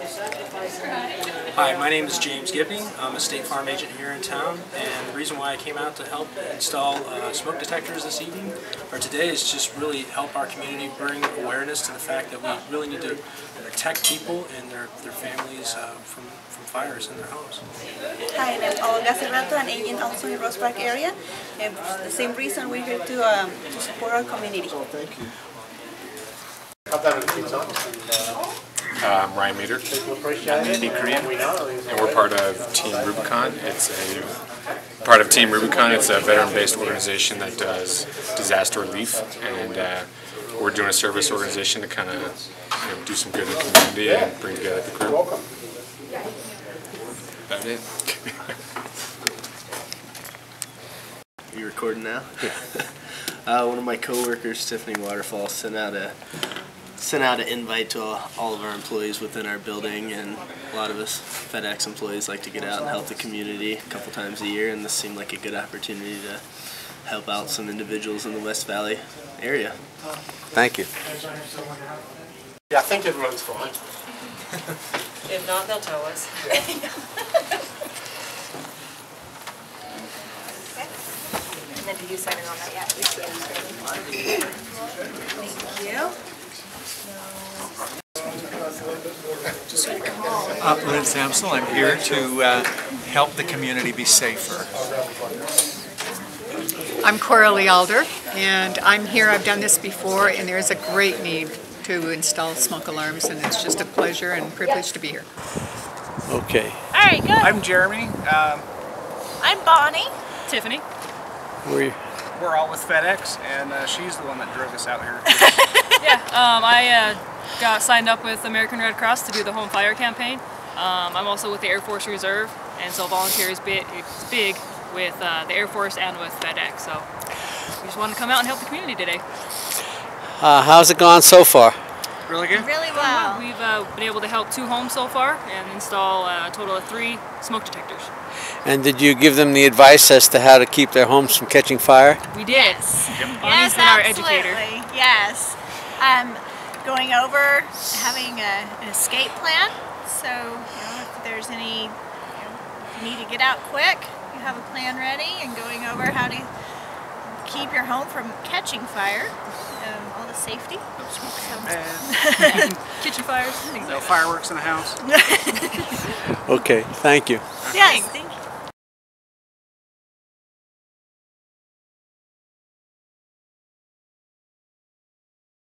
Hi, my name is James Gipping. I'm a State Farm agent here in town, and the reason why I came out to help install uh, smoke detectors this evening, or today, is just really help our community bring awareness to the fact that we really need to protect people and their, their families uh, from, from fires in their homes. Hi, I'm Olga Cerrato, an agent also in the Rose Park area. And the same reason, we're here to, um, to support our community. I'm Ryan Meter. I'm Korean. And we're part of Team Rubicon. It's a part of Team Rubicon. It's a veteran-based organization that does disaster relief, and uh, we're doing a service organization to kind of you know, do some good in the community and bring together the crew. That's it. You recording now? uh, one of my coworkers, Tiffany Waterfall, sent out a sent out an invite to all, all of our employees within our building, and a lot of us FedEx employees like to get out and help the community a couple times a year, and this seemed like a good opportunity to help out some individuals in the West Valley area. Thank you. Yeah, I think everyone's fine. If not, they'll tell us. And then did you sign in on that yet? Thank you. Uh, Lynn Samsel, I'm here to uh, help the community be safer. I'm Coralie Alder, and I'm here. I've done this before, and there's a great need to install smoke alarms, and it's just a pleasure and privilege to be here. Okay. All right, good. I'm Jeremy. Um, I'm Bonnie. Tiffany? We we're all with FedEx, and uh, she's the one that drove us out here. Yeah, um, I uh, got signed up with American Red Cross to do the home fire campaign. Um, I'm also with the Air Force Reserve, and so volunteer is big, it's big with uh, the Air Force and with FedEx. So we just wanted to come out and help the community today. uh, how's it gone so far? really good? Really well. We've uh, been able to help two homes so far and install uh, a total of three smoke detectors. And did you give them the advice as to how to keep their homes from catching fire? We did. Yes. Bonnie's Yes, been our absolutely. educator. Yes. Um, going over having a, an escape plan. So, you know, if there's any, you know, if you need to get out quick, you have a plan ready and going over how to keep your home from catching fire. Um, all the safety. And Kitchen fires, no fireworks in the house. Okay, thank you. Yes, thank